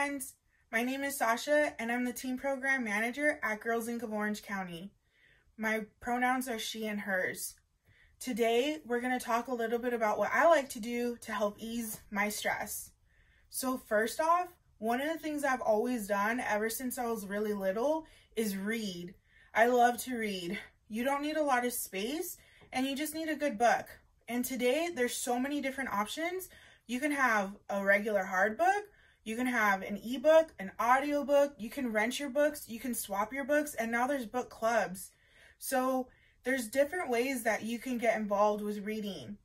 friends. My name is Sasha and I'm the team program manager at Girls Inc. of Orange County. My pronouns are she and hers. Today, we're going to talk a little bit about what I like to do to help ease my stress. So first off, one of the things I've always done ever since I was really little is read. I love to read. You don't need a lot of space and you just need a good book. And today, there's so many different options. You can have a regular hard book you can have an ebook, an audiobook, you can rent your books, you can swap your books, and now there's book clubs. So there's different ways that you can get involved with reading.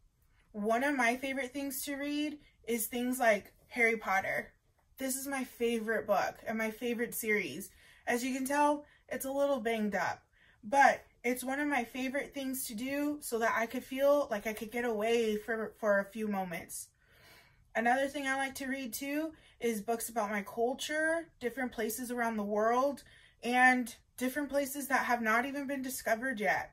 One of my favorite things to read is things like Harry Potter. This is my favorite book and my favorite series. As you can tell, it's a little banged up, but it's one of my favorite things to do so that I could feel like I could get away for, for a few moments. Another thing I like to read too is books about my culture, different places around the world, and different places that have not even been discovered yet.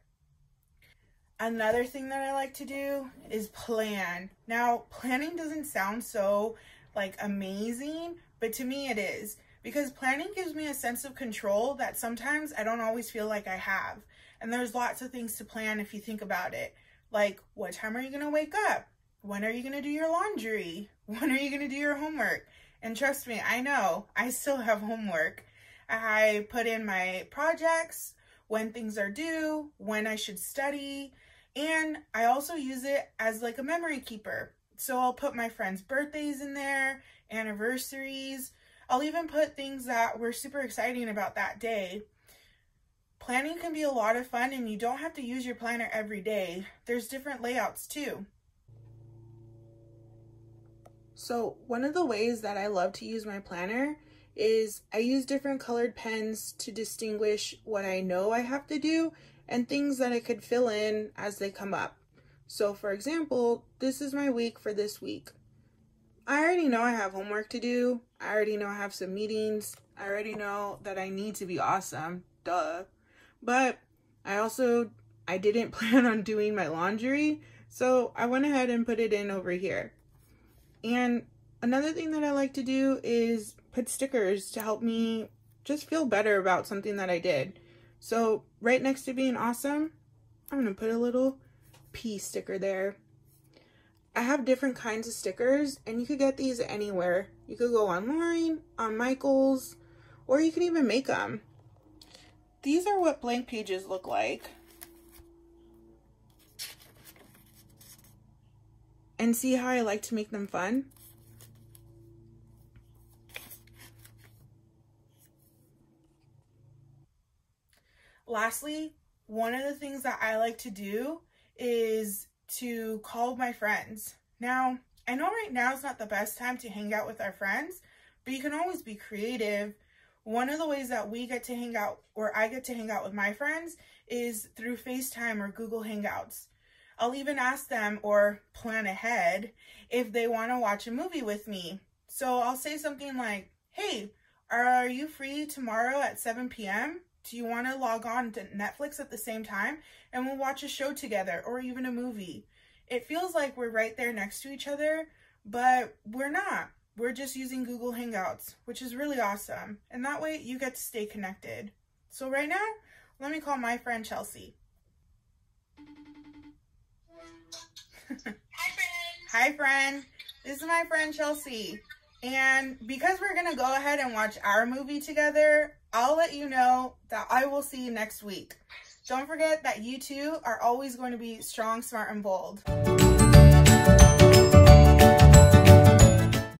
Another thing that I like to do is plan. Now, planning doesn't sound so like amazing, but to me it is because planning gives me a sense of control that sometimes I don't always feel like I have. And there's lots of things to plan if you think about it. Like, what time are you going to wake up? When are you going to do your laundry? When are you going to do your homework? And trust me, I know I still have homework. I put in my projects, when things are due, when I should study, and I also use it as like a memory keeper. So I'll put my friends' birthdays in there, anniversaries. I'll even put things that were super exciting about that day. Planning can be a lot of fun and you don't have to use your planner every day. There's different layouts too. So one of the ways that I love to use my planner is I use different colored pens to distinguish what I know I have to do and things that I could fill in as they come up. So for example, this is my week for this week. I already know I have homework to do. I already know I have some meetings. I already know that I need to be awesome. Duh. But I also, I didn't plan on doing my laundry. So I went ahead and put it in over here. And another thing that I like to do is put stickers to help me just feel better about something that I did. So right next to being awesome, I'm going to put a little P sticker there. I have different kinds of stickers and you could get these anywhere. You could go online, on Michaels, or you can even make them. These are what blank pages look like. And see how I like to make them fun? Lastly, one of the things that I like to do is to call my friends. Now, I know right now is not the best time to hang out with our friends, but you can always be creative. One of the ways that we get to hang out, or I get to hang out with my friends, is through FaceTime or Google Hangouts. I'll even ask them or plan ahead if they want to watch a movie with me. So I'll say something like, hey, are you free tomorrow at 7 p.m.? Do you want to log on to Netflix at the same time and we'll watch a show together or even a movie? It feels like we're right there next to each other, but we're not. We're just using Google Hangouts, which is really awesome. And that way you get to stay connected. So right now, let me call my friend Chelsea. Hi, friend. Hi, friend. This is my friend Chelsea. And because we're going to go ahead and watch our movie together, I'll let you know that I will see you next week. Don't forget that you two are always going to be strong, smart, and bold.